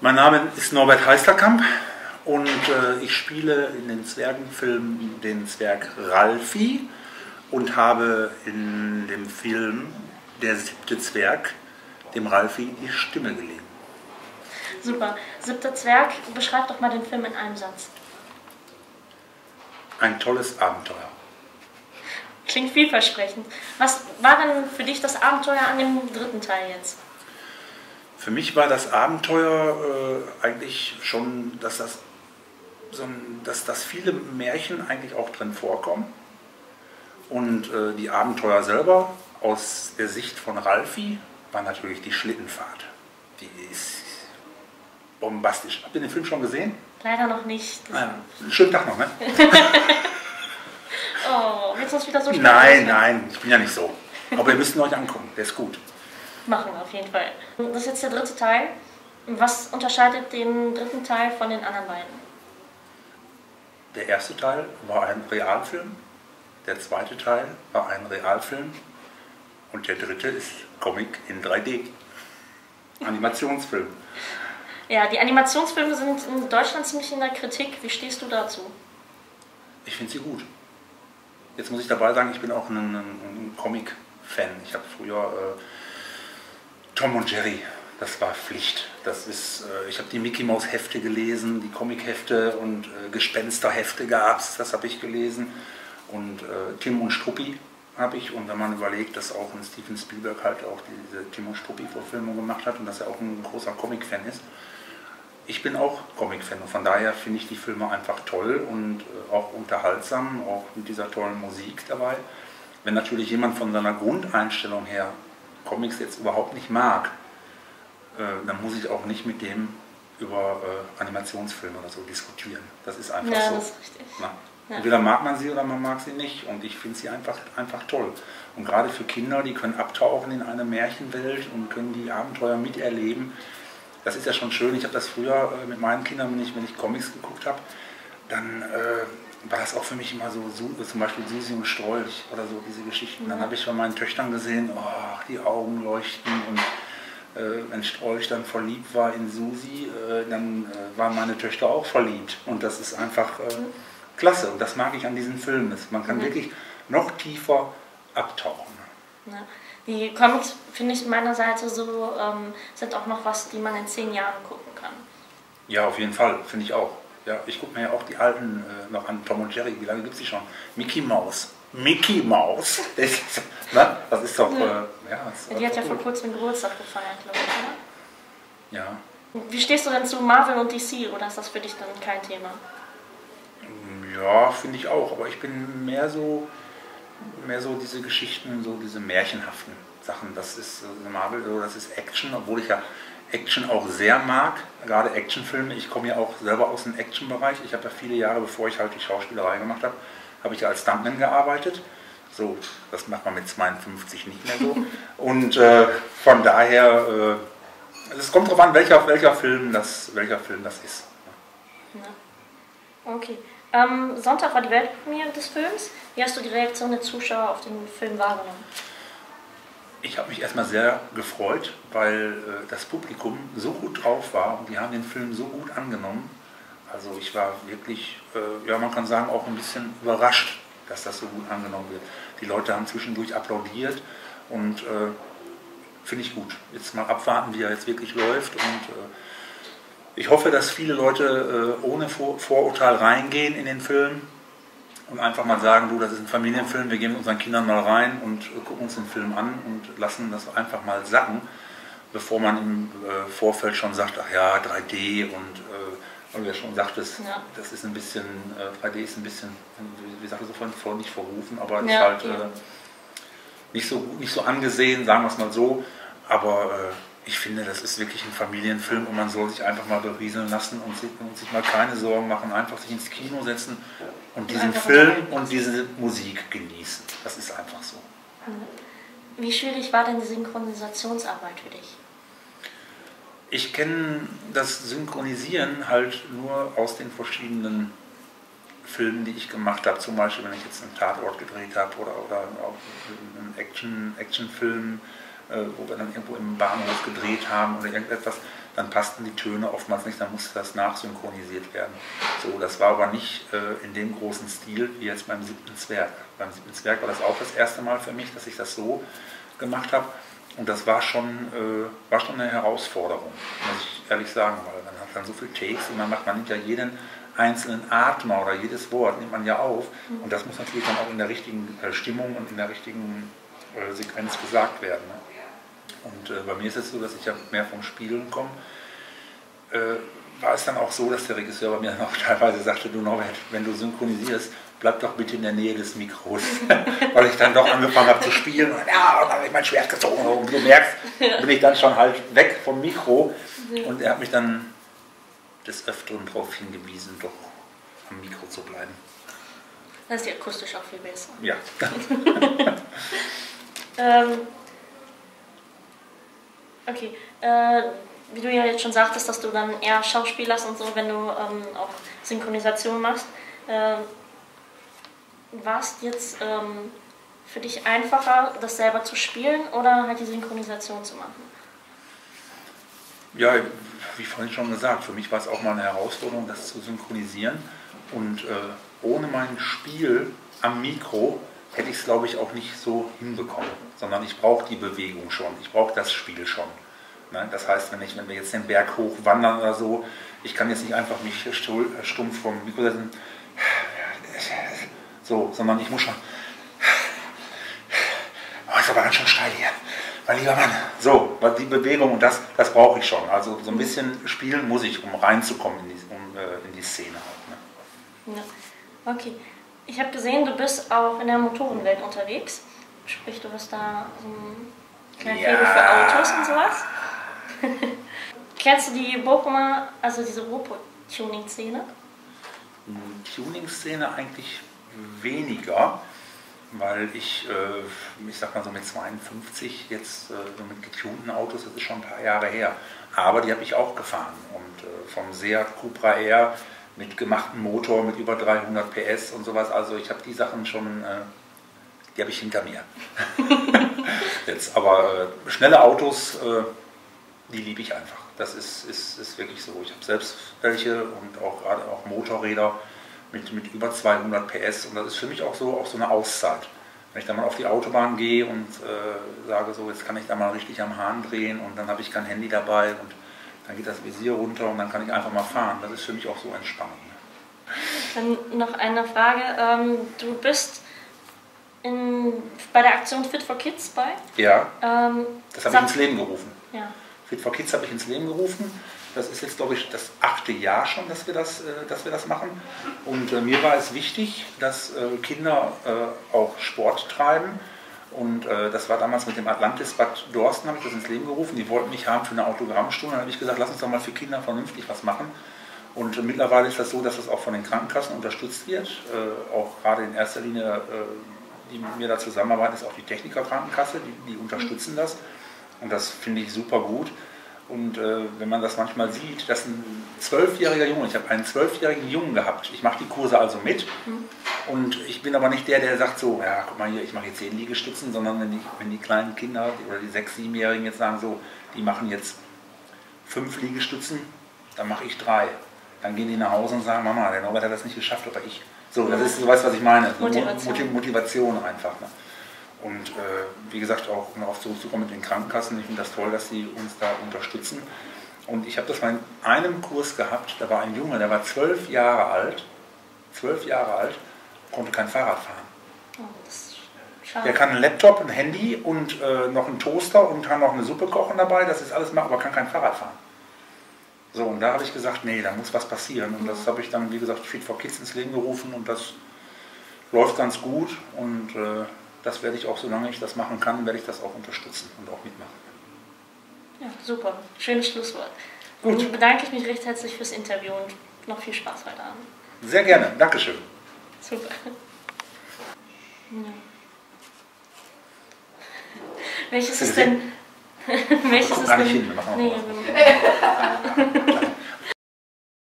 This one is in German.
Mein Name ist Norbert Heisterkamp und äh, ich spiele in den Zwergenfilmen den Zwerg Ralfi und habe in dem Film Der siebte Zwerg dem Ralfi die Stimme gelegen. Super. Siebter Zwerg, beschreib doch mal den Film in einem Satz. Ein tolles Abenteuer. Klingt vielversprechend. Was war denn für dich das Abenteuer an dem dritten Teil jetzt? Für mich war das Abenteuer äh, eigentlich schon, dass das so ein, dass, dass viele Märchen eigentlich auch drin vorkommen. Und äh, die Abenteuer selber aus der Sicht von Ralfi war natürlich die Schlittenfahrt. Die ist bombastisch. Habt ihr den Film schon gesehen? Leider noch nicht. Ah, ja. Schönen Tag noch, ne? oh, du uns wieder so Nein, nein, ich bin ja nicht so. Aber ihr müsst ihn euch angucken, der ist gut. Machen auf jeden Fall. Das ist jetzt der dritte Teil. Was unterscheidet den dritten Teil von den anderen beiden? Der erste Teil war ein Realfilm, der zweite Teil war ein Realfilm und der dritte ist Comic in 3D. Animationsfilm. Ja, die Animationsfilme sind in Deutschland ziemlich in der Kritik. Wie stehst du dazu? Ich finde sie gut. Jetzt muss ich dabei sagen, ich bin auch ein, ein, ein Comic-Fan. Ich habe früher äh, Tom und Jerry, das war Pflicht. Das ist, äh, ich habe die Mickey Mouse Hefte gelesen, die Comic-Hefte und äh, Gespensterhefte gab es, das habe ich gelesen. Und äh, Tim und Struppi habe ich. Und wenn man überlegt, dass auch ein Steven Spielberg halt auch diese Tim und Struppi-Verfilmung gemacht hat und dass er auch ein großer Comic-Fan ist. Ich bin auch Comic-Fan und von daher finde ich die Filme einfach toll und äh, auch unterhaltsam, auch mit dieser tollen Musik dabei. Wenn natürlich jemand von seiner Grundeinstellung her Comics jetzt überhaupt nicht mag, äh, dann muss ich auch nicht mit dem über äh, Animationsfilme oder so diskutieren. Das ist einfach Ja, so. das ist richtig. Na, Ja. Entweder mag man sie oder man mag sie nicht. Und ich finde sie einfach, einfach toll. Und gerade für Kinder, die können abtauchen in eine Märchenwelt und können die Abenteuer miterleben. Das ist ja schon schön. Ich habe das früher äh, mit meinen Kindern, wenn ich, wenn ich Comics geguckt habe, dann äh, war das auch für mich immer so, zum Beispiel Susi und Strolch oder so, diese Geschichten. Dann habe ich bei meinen Töchtern gesehen, oh, die Augen leuchten und äh, wenn Strolch dann verliebt war in Susi, äh, dann äh, waren meine Töchter auch verliebt. Und das ist einfach äh, klasse. Und das mag ich an diesen Filmen. Man kann wirklich noch tiefer abtauchen. Ja. Die Comics, finde ich meiner Seite so, ähm, sind auch noch was, die man in zehn Jahren gucken kann. Ja, auf jeden Fall, finde ich auch. Ja, ich gucke mir ja auch die alten äh, noch an, Tom und Jerry, wie lange gibt es die schon? Mickey Mouse. Mickey Mouse. Das ist, ne? das ist doch, Ja. äh, ja, ist Die hat ja doch vor kurzem Geburtstag gefeiert, glaube ich. Ja, Oder? Wie stehst du denn zu Marvel und DC oder ist das für dich dann kein Thema? ja finde ich auch. Aber ich bin mehr so, mehr so diese Geschichten, so diese märchenhaften Sachen. Das ist äh, Marvel, das ist Action, obwohl ich ja Action auch sehr mag, gerade Actionfilme. Ich komme ja auch selber aus dem Actionbereich. Ich habe ja viele Jahre, bevor ich halt die Schauspielerei gemacht habe, habe ich ja als Stuntman gearbeitet. So, das macht man mit 52 nicht mehr so. Und äh, von daher, äh, es kommt darauf an, welcher, welcher, Film das, welcher Film das ist. Ja. Okay. Ähm, Sonntag war die Weltpremiere des Films. Wie hast du die Reaktion der Zuschauer auf den Film wahrgenommen? Ich habe mich erstmal sehr gefreut, weil äh, das Publikum so gut drauf war und die haben den Film so gut angenommen. Also ich war wirklich, äh, ja man kann sagen, auch ein bisschen überrascht, dass das so gut angenommen wird. Die Leute haben zwischendurch applaudiert und äh, finde ich gut. Jetzt mal abwarten, wie er jetzt wirklich läuft und äh, ich hoffe, dass viele Leute äh, ohne Vor Vorurteil reingehen in den Film und einfach mal sagen, du, das ist ein Familienfilm, wir gehen mit unseren Kindern mal rein und äh, gucken uns den Film an und lassen das einfach mal sacken, bevor man im äh, Vorfeld schon sagt, ach ja, 3D und äh, weil du ja schon sagtest, Ja. das ist ein bisschen, äh, 3D ist ein bisschen, wie, wie sagte so vorhin, vor nicht verrufen, aber ist Ja, halt ja. äh, nicht, so, nicht so angesehen, sagen wir es mal so, aber äh, ich finde, das ist wirklich ein Familienfilm und man soll sich einfach mal berieseln lassen und sich, und sich mal keine Sorgen machen, einfach sich ins Kino setzen und diesen Film und diese Musik genießen. Das ist einfach so. Wie schwierig war denn die Synchronisationsarbeit für dich? Ich kenne das Synchronisieren halt nur aus den verschiedenen Filmen, die ich gemacht habe. Zum Beispiel, wenn ich jetzt einen Tatort gedreht habe oder, oder auch einen Action, Actionfilm äh, wo wir dann irgendwo im Bahnhof gedreht haben oder irgendetwas, dann passten die Töne oftmals nicht, dann musste das nachsynchronisiert werden. So, das war aber nicht äh, in dem großen Stil wie jetzt beim siebten Zwerg. Beim siebten Zwerg war das auch das erste Mal für mich, dass ich das so gemacht habe. Und das war schon, äh, war schon eine Herausforderung, muss ich ehrlich sagen, weil man hat dann so viele Takes und man macht, man nimmt ja jeden einzelnen Atmer oder jedes Wort nimmt man ja auf mhm. und das muss natürlich dann auch in der richtigen äh, Stimmung und in der richtigen äh, Sequenz gesagt werden. Ne? Und äh, bei mir ist es so, dass ich ja mehr vom Spielen komme. Äh, war es dann auch so, dass der Regisseur bei mir dann auch teilweise sagte, du Norbert, wenn du synchronisierst, bleib doch bitte in der Nähe des Mikros. Weil ich dann doch angefangen habe zu spielen und, ja, und dann habe ich mein Schwert gezogen und du merkst, bin ich dann schon halt weg vom Mikro. Und er hat mich dann des Öfteren darauf hingewiesen, doch am Mikro zu bleiben. Das ist die akustisch auch viel besser. Ja. ähm, okay. Äh, wie du ja jetzt schon sagtest, dass du dann eher Schauspielerst und so, wenn du ähm, auch Synchronisation machst. Äh, war es jetzt ähm, für dich einfacher, das selber zu spielen oder halt die Synchronisation zu machen? Ja, wie vorhin schon gesagt, für mich war es auch mal eine Herausforderung, das zu synchronisieren. Und äh, ohne mein Spiel am Mikro hätte ich es, glaube ich, auch nicht so hinbekommen. Sondern ich brauche die Bewegung schon, ich brauche das Spiel schon. Ne? Das heißt, wenn, ich, wenn wir jetzt den Berg hoch wandern oder so, ich kann jetzt nicht einfach mich stumpf vom Mikro setzen, so, sondern ich muss schon, oh, ist aber ganz schön steil hier mein lieber Mann, so, die Bewegung und das, das brauche ich schon. Also so ein bisschen spielen muss ich, um reinzukommen in die, um, äh, in die Szene. Halt, ne? ja. Okay. Ich habe gesehen, du bist auch in der Motorenwelt unterwegs. Sprich, du hast da so ein kleines ja. für Autos und sowas. Kennst du die Bochumer, also diese Robo-Tuning-Szene? Tuning-Szene eigentlich weniger weil ich, äh, ich sag mal so mit 52 jetzt äh, so mit getunten Autos, das ist schon ein paar Jahre her, aber die habe ich auch gefahren und äh, vom Seat Cupra R mit gemachtem Motor mit über 300 PS und sowas, also ich habe die Sachen schon, äh, die habe ich hinter mir. jetzt, aber äh, schnelle Autos, äh, die liebe ich einfach. Das ist, ist, ist wirklich so. Ich habe selbst welche und auch gerade auch Motorräder mit, mit über 200 PS und das ist für mich auch so, auch so eine Auszeit. Wenn ich dann mal auf die Autobahn gehe und äh, sage so, jetzt kann ich da mal richtig am Hahn drehen und dann habe ich kein Handy dabei und dann geht das Visier runter und dann kann ich einfach mal fahren. Das ist für mich auch so entspannend. Dann noch eine Frage. Ähm, du bist in, bei der Aktion Fit for Kids bei? Ja. Ähm, das habe ich ins Leben gerufen. Ja. Fit for Kids habe ich ins Leben gerufen. Das ist jetzt, glaube ich, das achte Jahr schon, dass wir das, äh, dass wir das machen. Und äh, mir war es wichtig, dass äh, Kinder auch Sport treiben. Und das war damals mit dem Atlantis Bad Dorsten, habe ich das ins Leben gerufen. Die wollten mich haben für eine Autogrammstunde. Dann habe ich gesagt, lass uns doch mal für Kinder vernünftig was machen. Und mittlerweile ist das so, dass das auch von den Krankenkassen unterstützt wird. auch gerade in erster Linie, die mit mir da zusammenarbeiten, ist auch die Technikerkrankenkasse, die, die unterstützen das. Und das finde ich super gut. Und äh, wenn man das manchmal sieht, dass ein zwölfjähriger Junge, ich habe einen zwölfjährigen Jungen gehabt, ich mache die Kurse also mit mhm. Und ich bin aber nicht der, der sagt so, ja guck mal hier, ich mache jetzt zehn Liegestützen, sondern wenn die, wenn die kleinen Kinder oder die sechs, siebenjährigen jetzt sagen so, die machen jetzt fünf Liegestützen, dann mache ich drei. Dann gehen die nach Hause und sagen, Mama, der Norbert hat das nicht geschafft, aber ich. So, das ist, du weißt, was ich meine. Motivation, Motivation einfach. Ne? Und äh, wie gesagt, auch um darauf zurückzukommen mit den Krankenkassen, ich finde das toll, dass sie uns da unterstützen. Und ich habe das mal in einem Kurs gehabt, da war ein Junge, der war zwölf Jahre alt, zwölf Jahre alt, konnte kein Fahrrad fahren. Oh, der kann einen Laptop, ein Handy und äh, noch einen Toaster und kann noch eine Suppe kochen dabei, das ist alles machen, aber kann kein Fahrrad fahren. So, und da habe ich gesagt, nee, da muss was passieren. Und das habe ich dann, wie gesagt, Fit for Kids ins Leben gerufen und das läuft ganz gut. Und äh, das werde ich auch, solange ich das machen kann, werde ich das auch unterstützen und auch mitmachen. Ja, super. Schönes Schlusswort. Gut. Dann bedanke ich mich recht herzlich fürs Interview und noch viel Spaß heute Abend. Sehr gerne. Dankeschön. Super. Ja. Welches ist denn. welches ist denn. Nee,